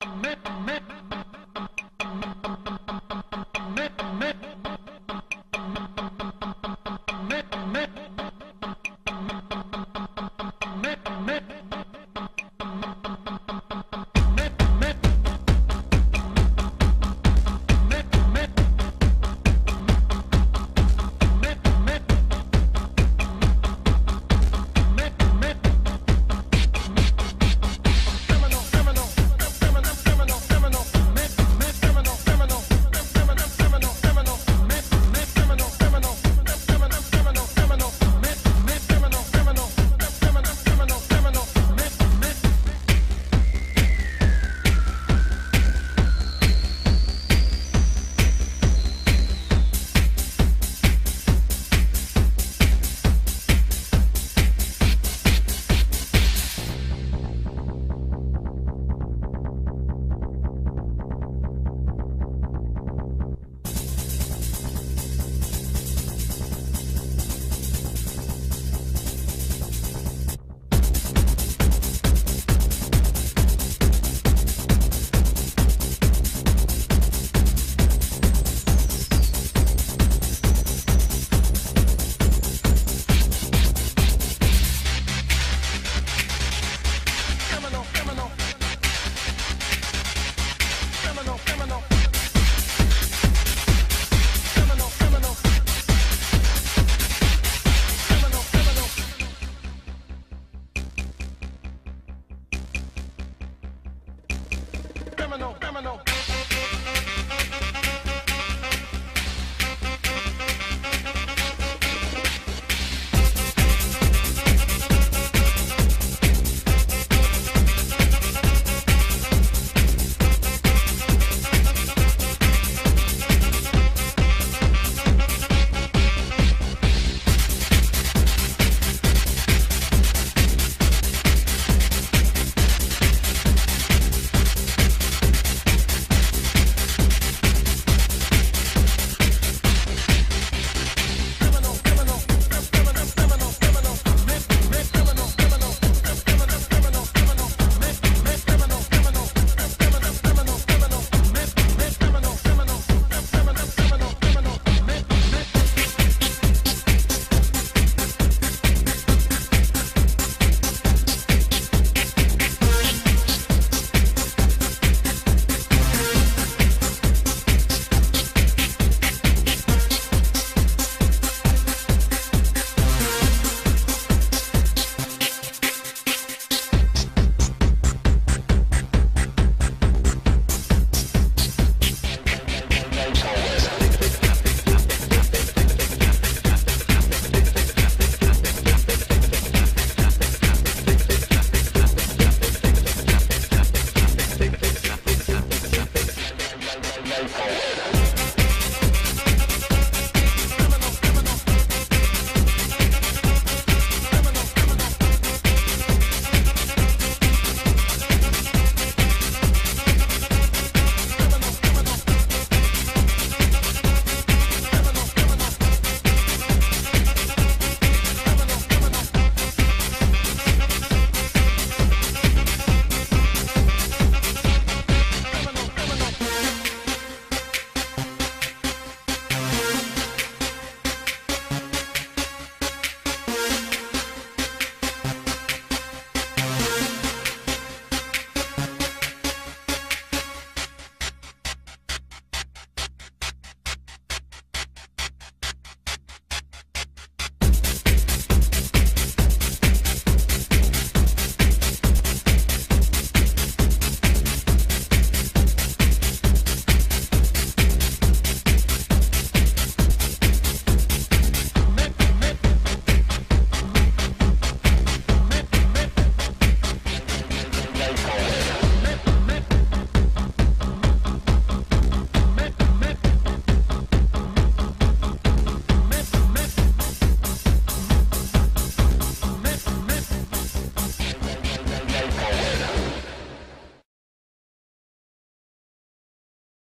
criminal, criminal. forward.